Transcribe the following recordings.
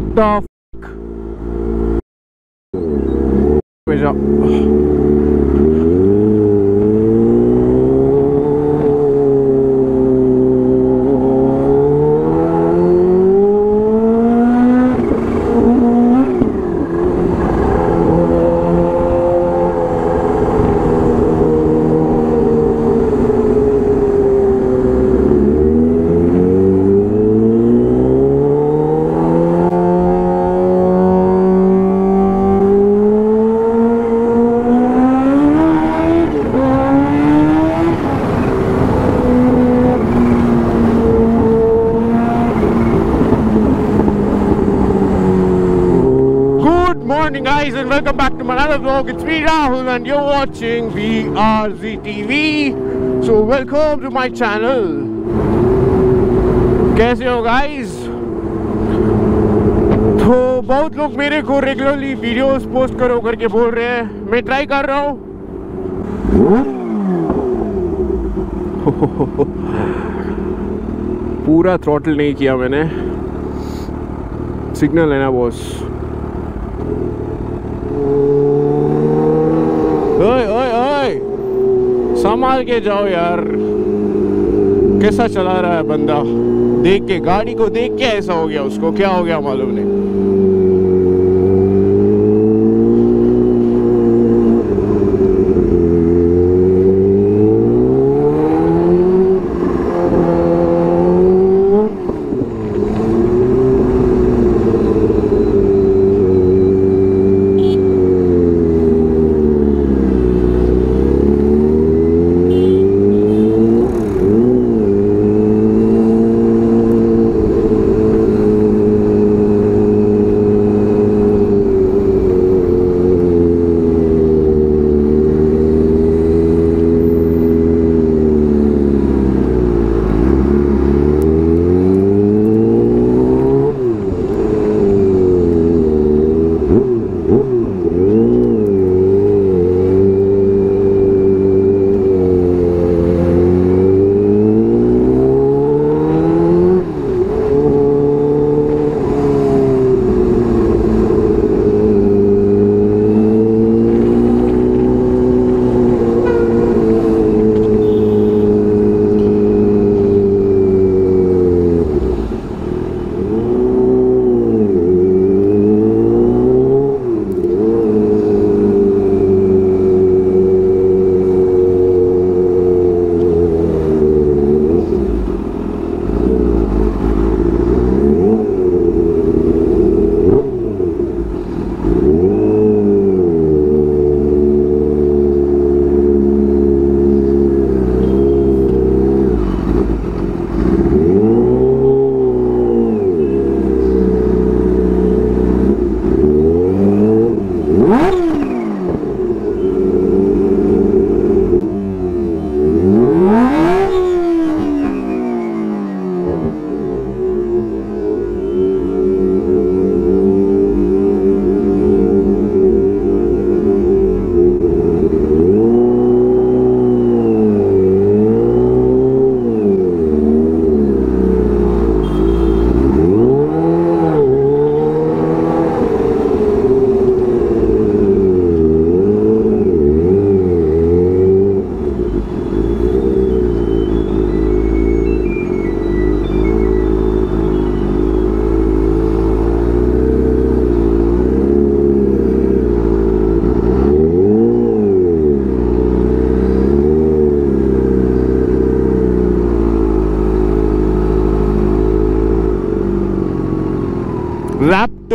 What the fuck? Bây giờ morning, guys, and welcome back to another vlog. It's me, Rahul, and you're watching VRZ TV. So, welcome to my channel. कैसे हो guys तो बहुत लोग मेरे को regularly videos post करो करके बोल रहे हैं मैं ट्राई कर रहा हूँ पूरा थ्रॉटल नहीं किया मैंने सिग्नल है ना बॉस ओए ओए ओए। संभाल के जाओ यार। कैसा चला रहा है बंदा? देख के, गाड़ी को देख के ऐसा हो गया उसको। क्या हो गया मालूम नहीं।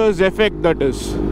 Effect that is.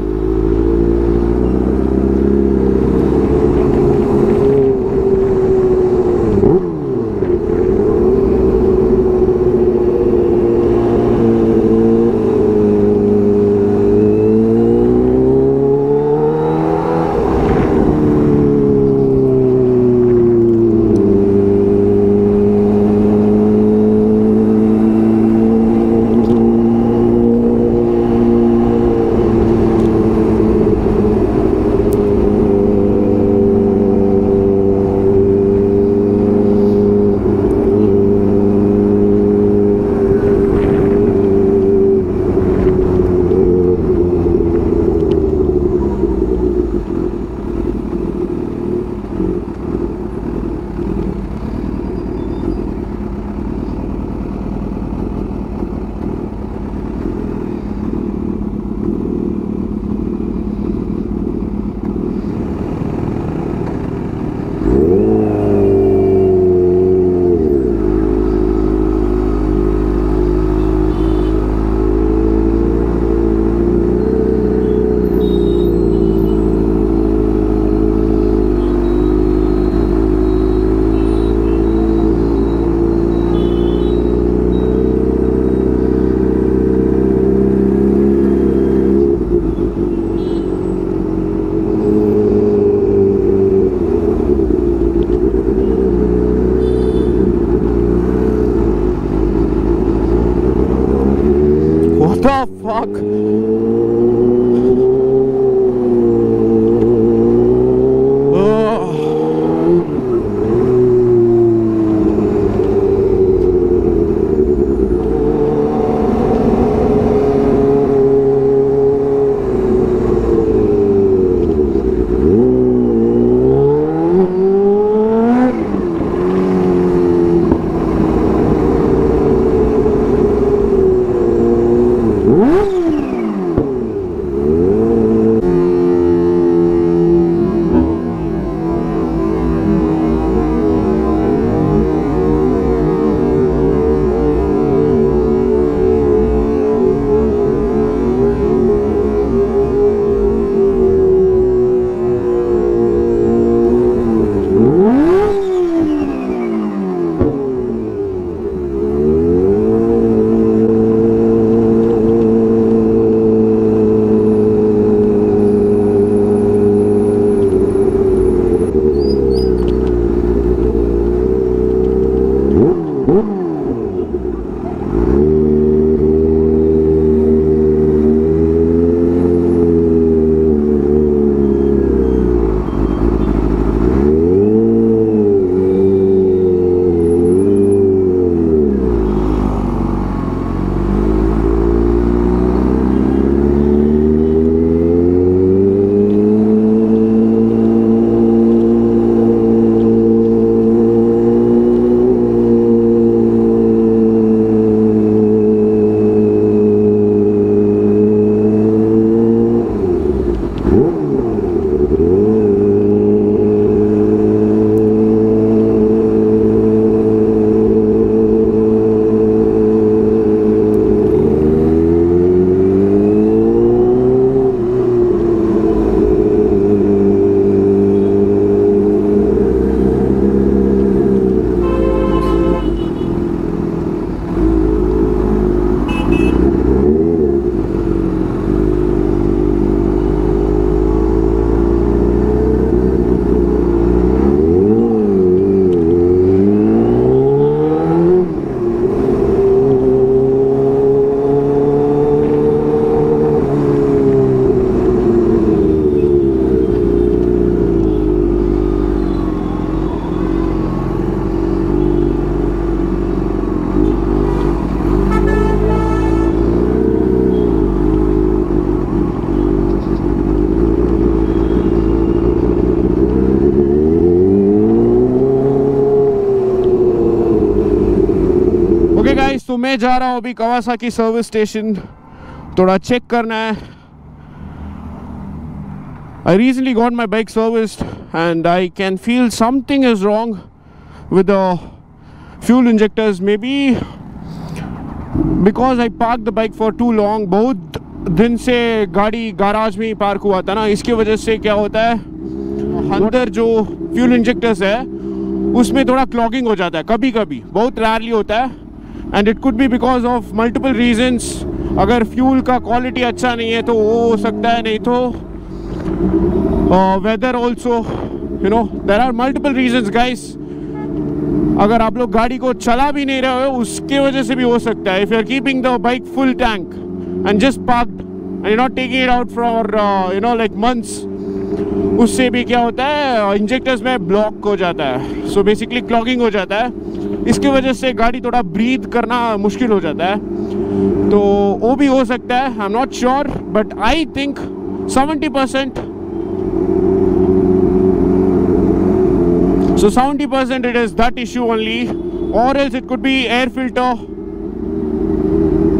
मैं जा रहा हूँ अभी कवासा की सर्विस स्टेशन थोड़ा चेक करना है। I recently got my bike service and I can feel something is wrong with fuel injectors may be because I park the bike for too long बहुत दिन से गाड़ी गाराज में ही पार्क हुआ था ना, इसकी वजह से क्या होता है? अंदर जो फ्यूल इंजेक्टर्स है, उसमें थोड़ा क्लॉगिंग हो जाता है कभी कभी बहुत रेयरली होता है। And it could be because of multiple reasons अगर फ्यूल का क्वालिटी अच्छा नहीं है तो वो हो सकता है, नहीं तो whether also you know there are multiple reasons guys अगर आप लोग गाड़ी को चला भी नहीं रहे हो, उसके वजह से भी हो सकता है। If you are keeping the bike full tank and just park and not taking it out for you know like months उससे भी क्या होता है इंजेक्टर्स में ब्लॉक हो जाता है। सो बेसिकली क्लॉगिंग हो जाता है। इसके वजह से गाड़ी थोड़ा ब्रीद करना मुश्किल हो जाता है। तो वो भी हो सकता है I am not sure but I think 70 percent so 70 percent it is that issue only और else it could be air filter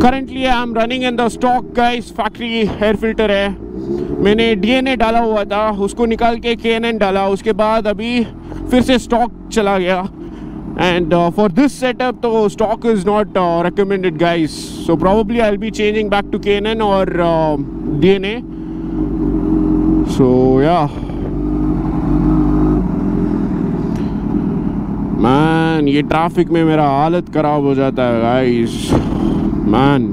currently I am running in the stock का फैक्ट्री एयर फ़िल्टर है। मैंने DNA डाला हुआ था, उसको निकाल के के डाला, उसके बाद अभी फिर से स्टॉक चला गया। एंड फॉर दिस सेटअप तो stock is not recommended guys. So probably i'll be changing back to kn or uh, dna so yeah. Man ये ट्रैफ़िक में मेरा हालत ख़राब हो जाता है guys man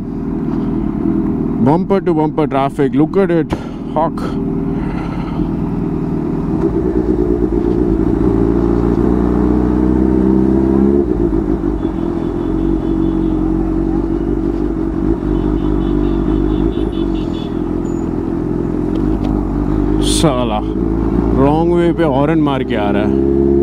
bumper to bumper traffic look at it hawk wrong way पे horn मार के आ रहा है।